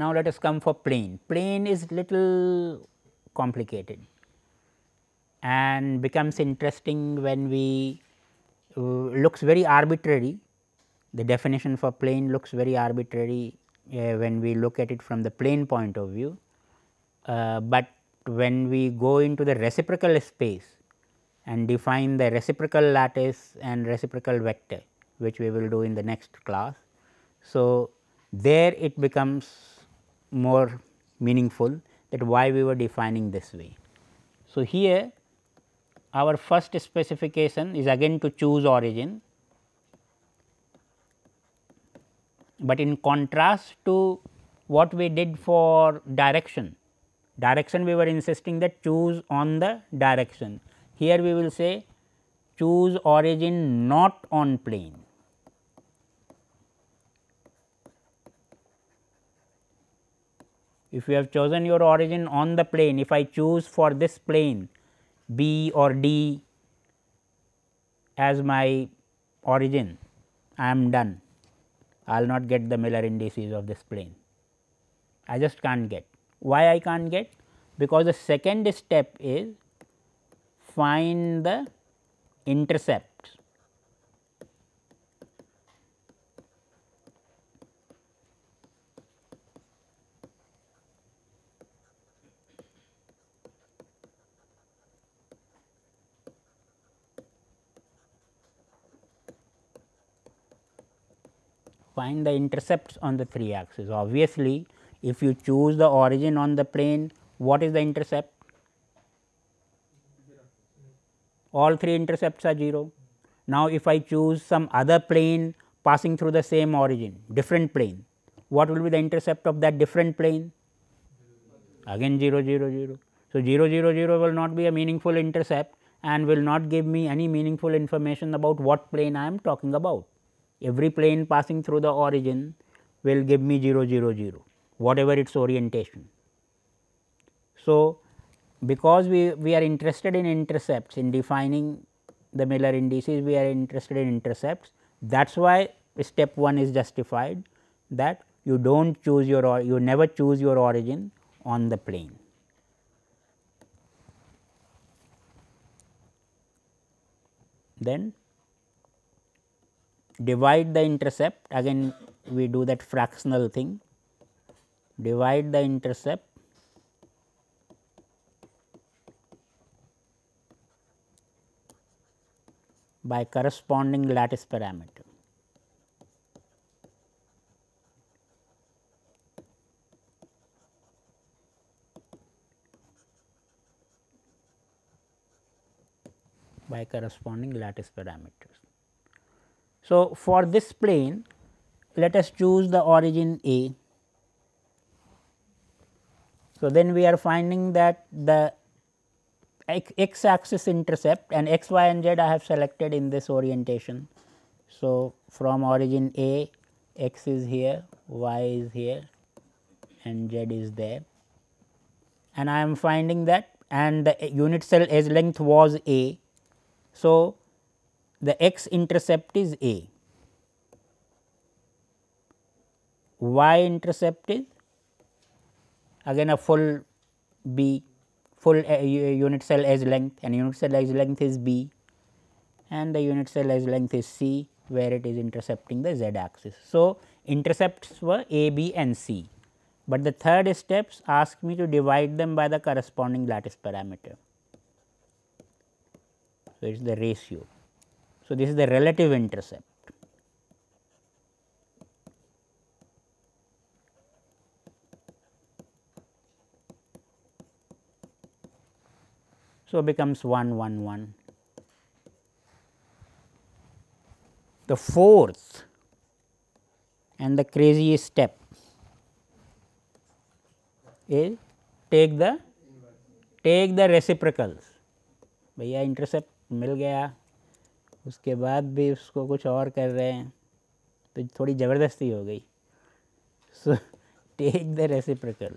Now, let us come for plane. Plane is little complicated and becomes interesting when we uh, looks very arbitrary. The definition for plane looks very arbitrary uh, when we look at it from the plane point of view, uh, but when we go into the reciprocal space and define the reciprocal lattice and reciprocal vector which we will do in the next class. So, there it becomes more meaningful that why we were defining this way. So, here our first specification is again to choose origin, but in contrast to what we did for direction, direction we were insisting that choose on the direction. Here we will say choose origin not on plane. If you have chosen your origin on the plane, if I choose for this plane B or D as my origin, I am done. I will not get the Miller indices of this plane. I just can't get. Why I can't get? Because the second step is find the intercepts find the intercepts on the 3 axis. Obviously, if you choose the origin on the plane, what is the intercept? All 3 intercepts are 0. Now, if I choose some other plane passing through the same origin, different plane, what will be the intercept of that different plane? Again 0, 0, 0. So, 0, 0, 0 will not be a meaningful intercept and will not give me any meaningful information about what plane I am talking about every plane passing through the origin will give me 0 0 0 whatever its orientation. So, because we, we are interested in intercepts in defining the Miller indices we are interested in intercepts that is why step 1 is justified that you do not choose your or you never choose your origin on the plane. Then divide the intercept again we do that fractional thing divide the intercept by corresponding lattice parameter. by corresponding lattice parameters. So, for this plane let us choose the origin A. So, then we are finding that the x axis intercept and x, y and z I have selected in this orientation. So, from origin A x is here, y is here and z is there and I am finding that and the unit cell edge length was A. So, the x intercept is a, y intercept is again a full b full uh, unit cell edge length and unit cell edge length is b and the unit cell edge length is c where it is intercepting the z axis. So, intercepts were a, b and c, but the third steps ask me to divide them by the corresponding lattice parameter. So, it is the ratio. So, this is the relative intercept. So, becomes 1 1 1. The fourth and the craziest step is take the take the reciprocals भैया intercept मिल गया उसके बाद भी उसको कुछ और कर रहे हैं तो थोड़ी ज़बरदस्ती हो गई so take the reciprocal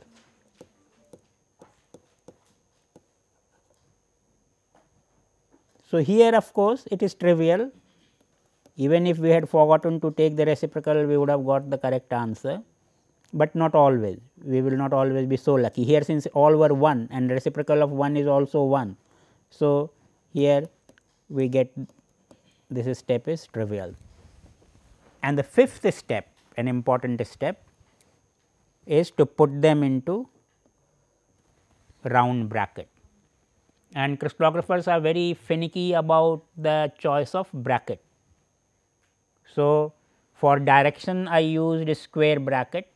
So, here of course, it is trivial even if we had forgotten to take the reciprocal we would have got the correct answer but not always we will not always be so lucky here since all were 1 and reciprocal of 1 is also 1. So, here we get this step is trivial. And the fifth step an important step is to put them into round bracket. And crystallographers are very finicky about the choice of bracket. So, for direction I used square bracket.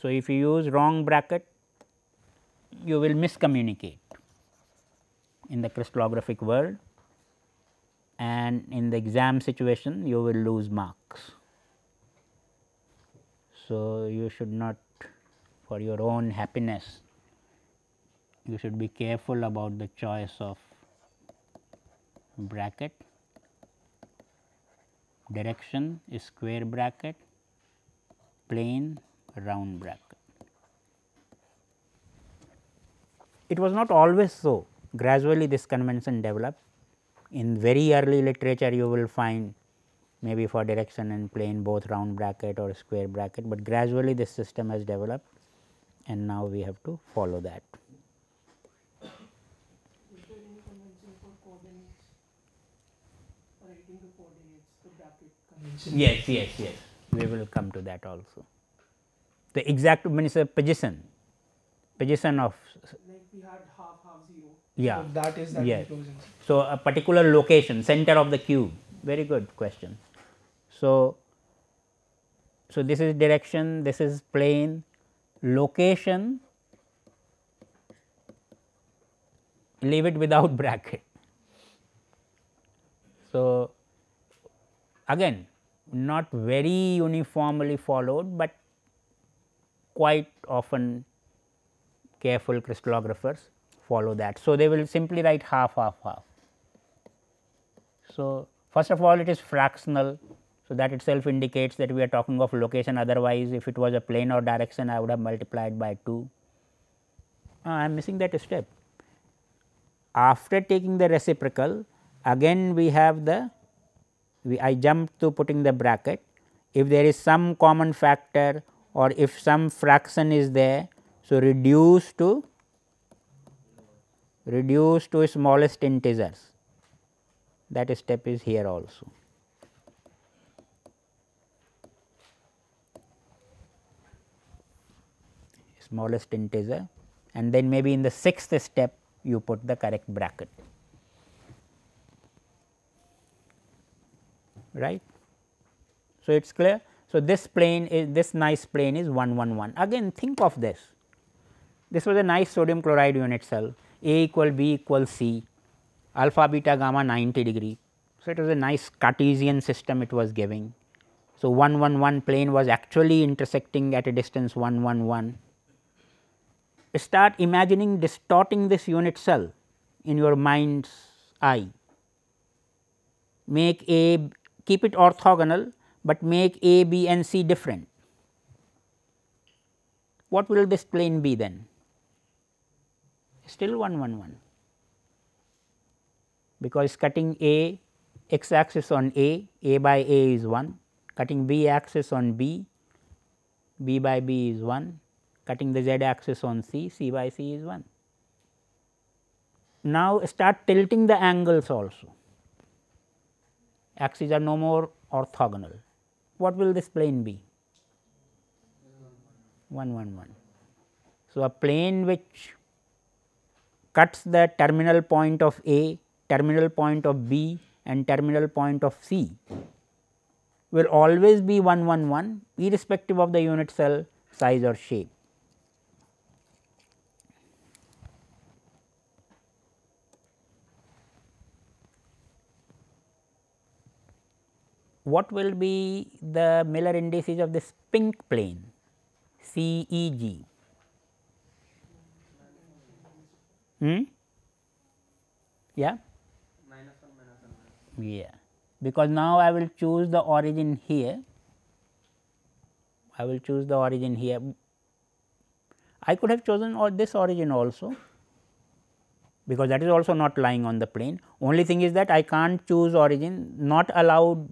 So, if you use wrong bracket you will miscommunicate in the crystallographic world and in the exam situation you will lose marks. So, you should not for your own happiness you should be careful about the choice of bracket direction square bracket plane round bracket. It was not always so, gradually this convention developed. In very early literature you will find maybe for direction and plane both round bracket or square bracket, but gradually this system has developed and now we have to follow that. Yes, yes, yes. We will come to that also the exact position, position of. Like we had half half zero. Yeah. So that is that yes. So a particular location, center of the cube. Very good question. So, so this is direction, this is plane, location. Leave it without bracket. So, again not very uniformly followed, but quite often careful crystallographers follow that. So, they will simply write half half half. So, first of all it is fractional. So, that itself indicates that we are talking of location otherwise if it was a plane or direction I would have multiplied by 2. Uh, I am missing that step. After taking the reciprocal again we have the we I jump to putting the bracket if there is some common factor or if some fraction is there. So, reduce to reduce to smallest integers. That step is here also. smallest integer. And then maybe in the sixth step you put the correct bracket. Right. So, it is clear? So, this plane is this nice plane is 111 again think of this this was a nice sodium chloride unit cell A equal B equal C alpha beta gamma 90 degree. So, it was a nice Cartesian system it was giving. So, 111 plane was actually intersecting at a distance 111. Start imagining distorting this unit cell in your mind's eye. Make A keep it orthogonal but make A, B and C different. What will this plane be then? Still 1 1 1 because cutting A x axis on A, A by A is 1, cutting B axis on B, B by B is 1, cutting the Z axis on C, C by C is 1. Now, start tilting the angles also, axes are no more orthogonal what will this plane be? 1 1 1. So, a plane which cuts the terminal point of A, terminal point of B and terminal point of C will always be 1 1 1 irrespective of the unit cell size or shape. what will be the Miller indices of this pink plane C E G? Hmm? Yeah? Yeah, because now I will choose the origin here. I will choose the origin here. I could have chosen this origin also, because that is also not lying on the plane. Only thing is that I can't choose origin, not allowed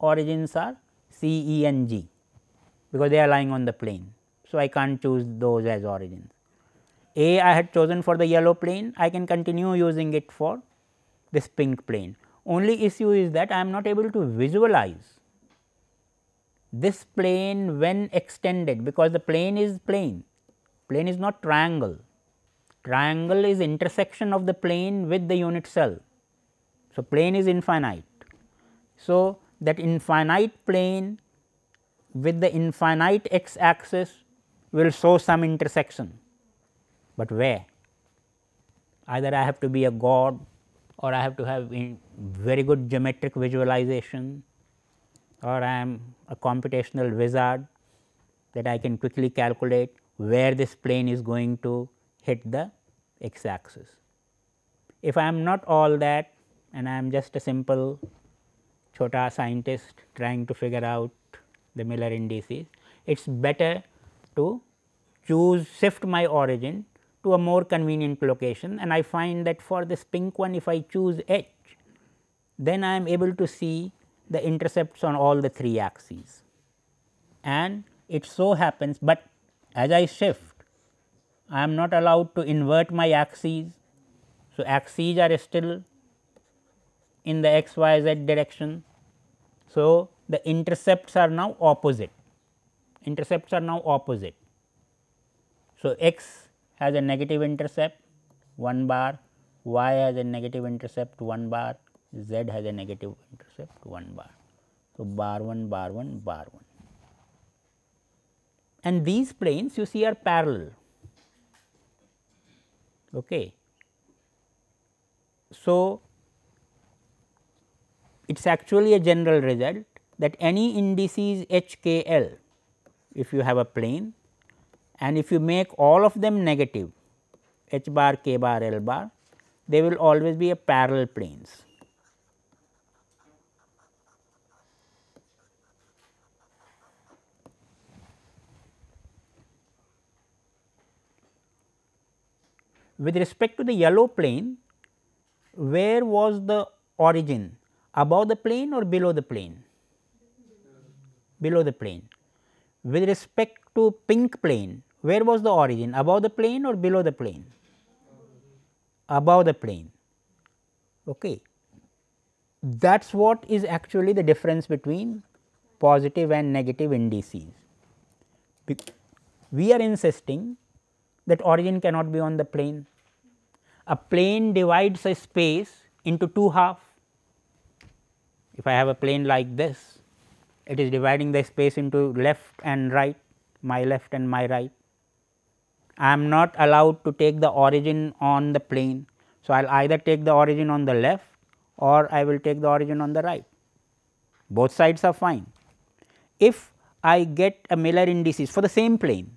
origins are C, E and G, because they are lying on the plane. So, I can't choose those as origins. A I had chosen for the yellow plane, I can continue using it for this pink plane. Only issue is that I am not able to visualize this plane when extended, because the plane is plane, plane is not triangle. Triangle is intersection of the plane with the unit cell. So, plane is infinite. So, that infinite plane with the infinite x axis will show some intersection, but where? Either I have to be a god or I have to have very good geometric visualization or I am a computational wizard that I can quickly calculate where this plane is going to hit the x axis. If I am not all that and I am just a simple chota scientist trying to figure out the Miller indices, it is better to choose shift my origin to a more convenient location and I find that for this pink one if I choose H, then I am able to see the intercepts on all the three axes. And it so happens, but as I shift I am not allowed to invert my axes. So, axes are still in the x y z direction. So, the intercepts are now opposite, intercepts are now opposite. So, x has a negative intercept 1 bar, y has a negative intercept 1 bar, z has a negative intercept 1 bar. So, bar 1, bar 1, bar 1. And these planes you see are parallel. Okay. So, it is actually a general result that any indices h k l if you have a plane and if you make all of them negative h bar k bar l bar they will always be a parallel planes. With respect to the yellow plane, where was the origin above the plane or below the plane? Below the plane. With respect to pink plane, where was the origin above the plane or below the plane? Above the plane. Okay. That is what is actually the difference between positive and negative indices. We are insisting that origin cannot be on the plane. A plane divides a space into two half. If I have a plane like this, it is dividing the space into left and right, my left and my right. I am not allowed to take the origin on the plane. So, I will either take the origin on the left or I will take the origin on the right, both sides are fine. If I get a Miller indices for the same plane,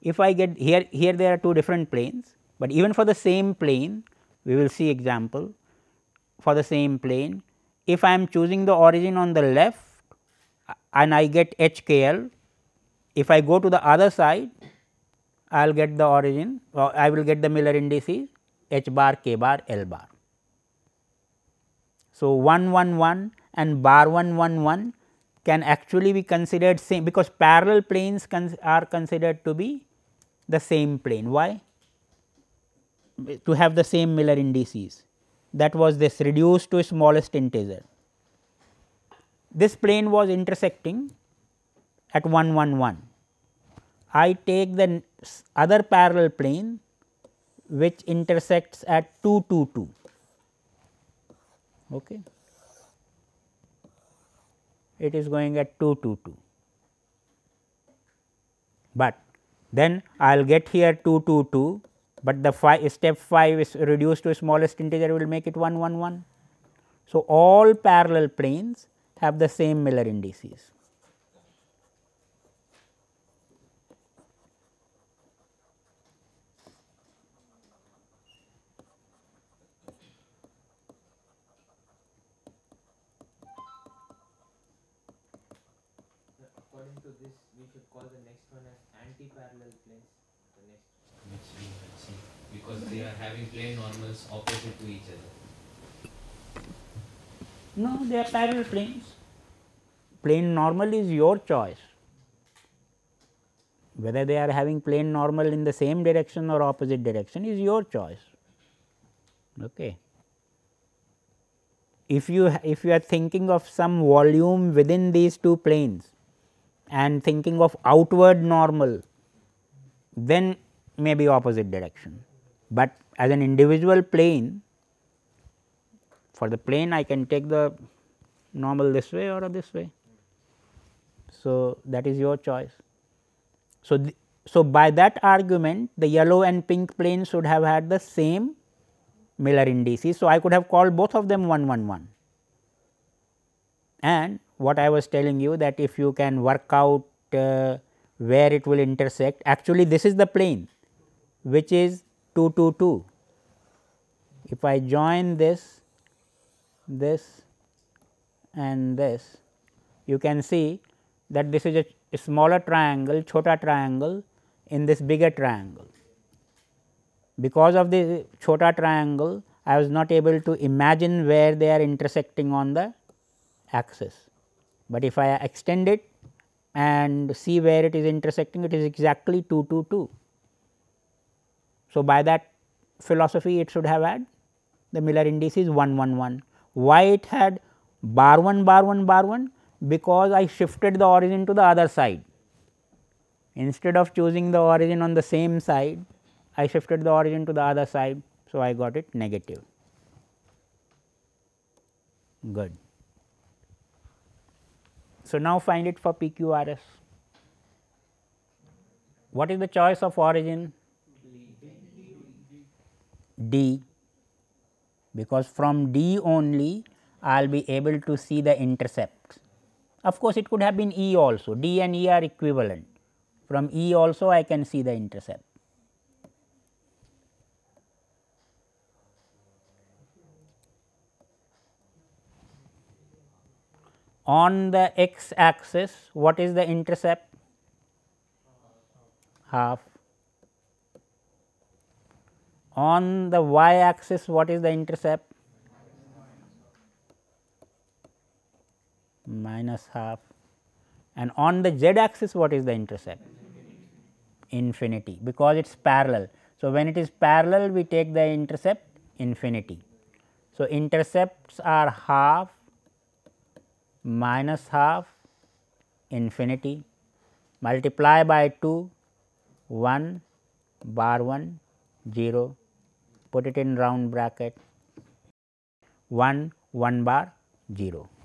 if I get here, here there are two different planes, but even for the same plane we will see example for the same plane. If I am choosing the origin on the left and I get h k l, if I go to the other side I will get the origin or I will get the Miller indices h bar k bar l bar. So, 1 1 1 and bar 1 1 1 can actually be considered same because parallel planes are considered to be the same plane. Why? To have the same Miller indices that was this reduced to smallest integer. This plane was intersecting at 1 1 1. I take the other parallel plane which intersects at 2 2 2. Okay. It is going at 2 2 2, but then I will get here 2 2 2, but the five, step 5 is reduced to smallest integer will make it 1 1 1. So, all parallel planes have the same Miller indices. According to this, we should call the next one as anti-parallel planes. The next which we had seen because they are having plane normals opposite to each other. No, they are parallel planes. Plane normal is your choice. Whether they are having plane normal in the same direction or opposite direction is your choice. Okay. If you if you are thinking of some volume within these two planes and thinking of outward normal, then maybe opposite direction. But as an individual plane, for the plane I can take the normal this way or this way. So, that is your choice. So, so by that argument the yellow and pink plane should have had the same Miller indices. So, I could have called both of them 1 1 1 and what I was telling you that if you can work out uh, where it will intersect actually this is the plane which is 2 2 2. If I join this this and this you can see that this is a, a smaller triangle chota triangle in this bigger triangle. Because of the chota triangle I was not able to imagine where they are intersecting on the axis, but if I extend it and see where it is intersecting it is exactly 2 2 2. So, by that philosophy it should have had the Miller indices 1 1 1 why it had bar 1 bar 1 bar 1? Because I shifted the origin to the other side. Instead of choosing the origin on the same side, I shifted the origin to the other side. So, I got it negative. Good. So, now find it for PQRS. What is the choice of origin? D because from D only I will be able to see the intercepts. Of course, it could have been E also, D and E are equivalent. From E also I can see the intercept. On the x axis, what is the intercept? Half on the y axis what is the intercept? Minus half and on the z axis what is the intercept? Infinity because it is parallel. So, when it is parallel we take the intercept infinity. So, intercepts are half minus half infinity multiply by 2 1 bar 1 0 put it in round bracket 1 1 bar 0.